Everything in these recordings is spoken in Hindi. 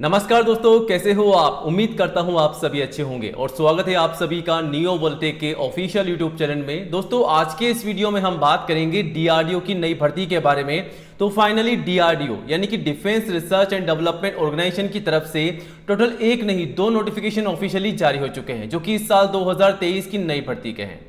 नमस्कार दोस्तों, कैसे हो आप? उम्मीद करता हूँ आप सभी अच्छे होंगे और स्वागत है आप सभी का नियो वोल्टेक के ऑफिशियल यूट्यूब चैनल में। दोस्तों, आज के इस वीडियो में हम बात करेंगे डीआरडीओ की नई भर्ती के बारे में। तो फाइनली डीआरडीओ यानी कि defence research and development organisation की तरफ़ से टोटल एक नहीं, दो नोटिफिकेशन ऑफिशियली जारी हो चुके हैं, जो कि इस साल दो हज़ार तेईस की नई भर्ती के हैं।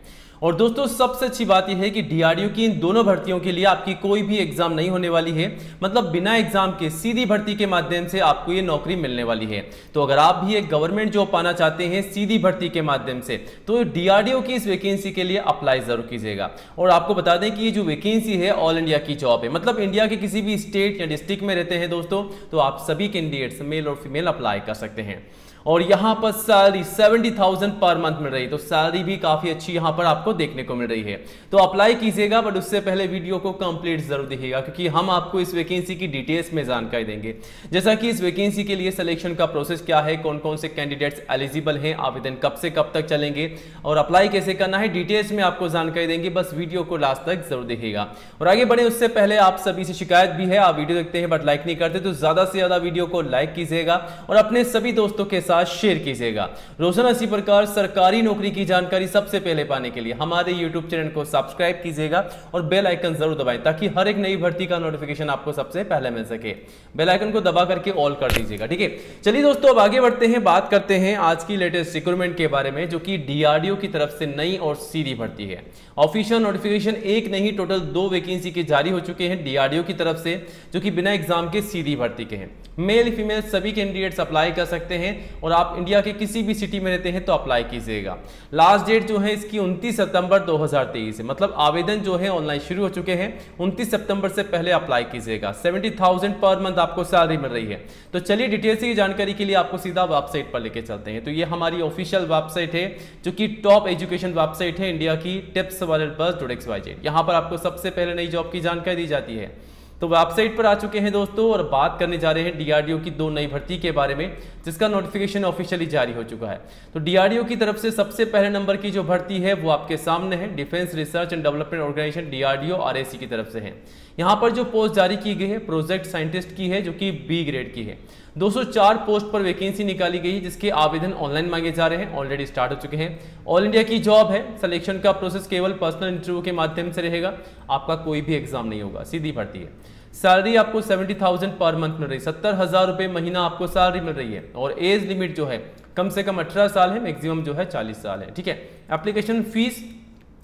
और दोस्तों, सबसे अच्छी बात यह है कि डीआरडीओ की इन दोनों भर्तियों के लिए आपकी कोई भी एग्ज़ाम नहीं होने वाली है। मतलब बिना एग्ज़ाम के, सीधी भर्ती के माध्यम से आपको ये नौकरी मिलने वाली है। तो अगर आप भी एक गवर्नमेंट जॉब पाना चाहते हैं, सीधी भर्ती के माध्यम से तो डीआरडीओ की इस वैकेंसी के लिए अप्लाई ज़रूर कीजिएगा। और आपको बता दें कि ये जो वैकेंसी है ऑल इंडिया की जॉब है। मतलब इंडिया के किसी भी स्टेट या डिस्ट्रिक्ट में रहते हैं दोस्तों तो आप सभी कैंडिडेट्स मेल और फीमेल अप्लाई कर सकते हैं। और यहाँ पर salary seventy thousand per month मिल रही है। तो सैलरी भी काफ़ी अच्छी यहाँ पर आपको देखने को मिल रही है। तो अप्लाई कीजिएगा बट उससे पहले वीडियो को कंप्लीट ज़रूर देखिएगा, क्योंकि हम आपको इस वैकेंसी की डिटेल्स में जानकारी देंगे। जैसा कि इस वैकेंसी के लिए सिलेक्शन का प्रोसेस क्या है कौन कौन से कैंडिडेट्स एलिजिबल हैं, आवेदन कब से कब तक चलेंगे, और अप्लाई कैसे करना है डिटेल्स में आपको जानकारी देंगे। बस वीडियो को लास्ट तक ज़रूर देखिएगा। और आगे बढ़े, उससे पहले आप सभी से शिकायत भी है, आप वीडियो देखते हैं बट लाइक नहीं करते तो ज़्यादा से ज़्यादा वीडियो को लाइक कीजिएगा, और अपने सभी दोस्तों के साथ साथ शेयर कीजिएगा। रोज़ाना इसी प्रकार सरकारी नौकरी की जानकारी सबसे पहले पाने के लिए हमारे यूट्यूब चैनल को सब्सक्राइब कीजिएगा और बेल आइकन ज़रूर दबाएँ ताकि हर एक नई भर्ती का नोटिफिकेशन आपको सबसे पहले मिल सके। बेल आइकन को दबा करके ऑल कर दीजिएगा, ठीक है? चलिए दोस्तों, अब आगे बढ़ते हैं, बात करते हैं आज की लेटेस्ट रिक्रूटमेंट के बारे में, जो कि डीआरडीओ की तरफ़ से नई और सीधी भर्ती है। ऑफिशियल नोटिफिकेशन एक नहीं टोटल दो वैकेंसी के जारी हो चुके हैं डीआरडीओ की तरफ़ से, जो कि बिना एग्ज़ाम के सीधी भर्ती के हैं। मेल फीमेल सभी कैंडिडेट्स अप्लाई कर सकते हैं और आप इंडिया के किसी भी सिटी में रहते हैं तो अप्लाई कीजिएगा। लास्ट डेट जो है इसकी 29 सितंबर 2023 है। मतलब आवेदन जो है ऑनलाइन शुरू हो चुके हैं। 29 सितंबर से पहले अप्लाई कीजिएगा। 70,000 पर मंथ आपको सैलरी मिल रही है। तो चलिए डिटेल्स की जानकारी के लिए आपको सीधा वेबसाइट पर लेके चलते हैं। तो ये हमारी ऑफिशियल वेबसाइट है जो कि टॉप एजुकेशन वेबसाइट है इंडिया की टिप्स वाले बस एक्स वाई यहाँ पर आपको सबसे पहले नई जॉब की जानकारी दी जाती है। तो वेबसाइट पर आ चुके हैं दोस्तों और बात करने जा रहे हैं डीआरडीओ की दो नई भर्ती के बारे में, जिसका नोटिफिकेशन ऑफिशियली जारी हो चुका है। तो डीआरडीओ की तरफ़ से सबसे पहले नंबर की जो भर्ती है, वो आपके सामने है। Defence research and development organisation DRDO RAC की तरफ़ से है। यहाँ पर जो पोस्ट जारी की गई है प्रोजेक्ट साइंटिस्ट की है, जो कि बी ग्रेड की है। 204 पोस्ट पर वैकेंसी निकाली गई है, जिसके आवेदन ऑनलाइन मांगे जा रहे हैं ऑलरेडी स्टार्ट हो चुके हैं। ऑल इंडिया की जॉब है सिलेक्शन का प्रोसेस केवल पर्सनल इंटरव्यू के माध्यम से रहेगा, आपका कोई भी एग्ज़ाम नहीं होगा, सीधी भर्ती है। सैलरी आपको सेवेंटी थाउज़ेंड पर मंथ मिल रही है, सत्तर हज़ार रुपये महीना आपको सैलरी मिल रही है, और एज लिमिट जो है, कम से कम अठारह साल है मैक्सिमम जो है चालीस साल है, ठीक है? एप्लीकेशन फ़ीस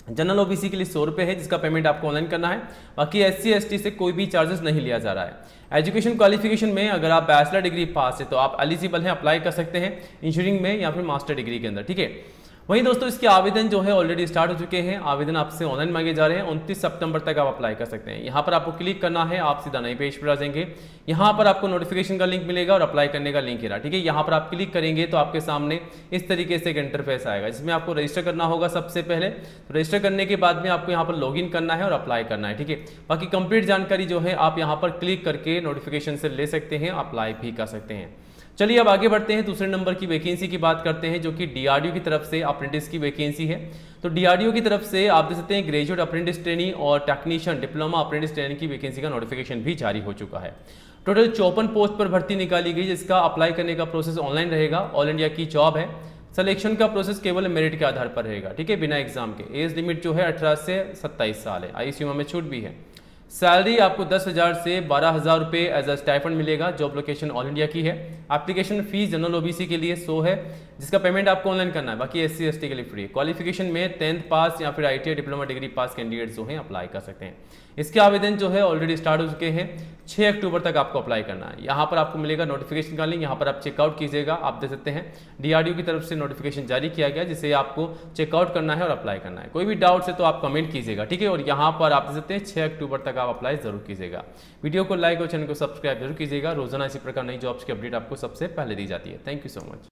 जनरल ओबीसी के लिए सौ रुपये है, जिसका पेमेंट आपको ऑनलाइन करना है। बाकी एस सी से कोई भी चार्जेस नहीं लिया जा रहा है। एजुकेशन क्वालिफिकेशन में अगर आप बैचलर डिग्री पास है तो आप एलिजिबल हैं अप्लाई कर सकते हैं इंजीनियरिंग में या फिर मास्टर डिग्री के अंदर, ठीक है? वहीं दोस्तों, इसके आवेदन जो है ऑलरेडी स्टार्ट हो चुके हैं। आवेदन आपसे ऑनलाइन मांगे जा रहे हैं। उनतीस सितंबर तक आप अप्लाई कर सकते हैं। यहाँ पर आपको क्लिक करना है, आप सीधा नए पेज पर आ जाएँगे। यहाँ पर आपको नोटिफिकेशन का लिंक मिलेगा और अप्लाई करने का लिंक है ठीक है? यहाँ पर आप क्लिक करेंगे तो आपके सामने इस तरीके से एक इंटरफेस आएगा, जिसमें आपको रजिस्टर करना होगा सबसे पहले। तो रजिस्टर करने के बाद में आपको यहाँ पर लॉग करना है और अप्लाई करना है, ठीक है? बाकी कंप्लीट जानकारी जो है, आप यहाँ पर क्लिक करके नोटिफिकेशन से ले सकते हैं अप्लाई भी कर सकते हैं। चलिए अब आगे बढ़ते हैं, दूसरे नंबर की वैकेंसी की बात करते हैं, जो कि डीआरडीओ की तरफ़ से अप्रेंटिस की वैकेंसी है। तो डीआरडीओ की तरफ़ से आप देख सकते हैं ग्रेजुएट अप्रेंटिस ट्रेनिंग और टेक्नीशियन डिप्लोमा अप्रेंटिस ट्रेनिंग की वैकेंसी का नोटिफिकेशन भी जारी हो चुका है। टोटल चौपन पोस्ट पर भर्ती निकाली गई, जिसका अप्लाई करने का प्रोसेस ऑनलाइन रहेगा। ऑल इंडिया की जॉब है। सिलेक्शन का प्रोसेस केवल मेरिट के आधार पर रहेगा, ठीक है? बिना एग्ज़ाम के। एज लिमिट जो है अठारह से सत्ताईस साल है। आई में छूट भी है। सैलरी आपको दस हज़ार से बारह हज़ार रुपये एज अ स्टाइफंड मिलेगा जॉब लोकेशन ऑल इंडिया की है। एप्लीकेशन फ़ीस जनरल ओबीसी के लिए सो है, जिसका पेमेंट आपको ऑनलाइन करना है। बाकी एस सी के लिए फ्री क्वालिफिकेशन में टेंथ पास या फिर I diploma degree pass candidate जो हैं अप्लाई कर सकते हैं। इसके आवेदन जो है ऑलरेडी स्टार्ट हो चुके हैं। 6 अक्टूबर तक आपको अप्लाई करना है। यहाँ पर आपको मिलेगा नोटिफिकेशन का लिंक यहाँ पर आप चेकआउट कीजिएगा। आप देख सकते हैं डीआरडीओ की तरफ़ से नोटिफिकेशन जारी किया गया, जिसे आपको चेकआउट करना है और अप्लाई करना है। कोई भी डाउट है तो आप कमेंट कीजिएगा, ठीक है? और यहाँ पर आप देख सकते हैं छः अक्टूबर तक आप अप्लाई ज़रूर कीजिएगा। वीडियो को लाइक और चैनल को सब्सक्राइब ज़रूर कीजिएगा। रोज़ाना इसी प्रकार नई जॉब्स की अपडेट आपको सबसे पहले दी जाती है। Thank you so much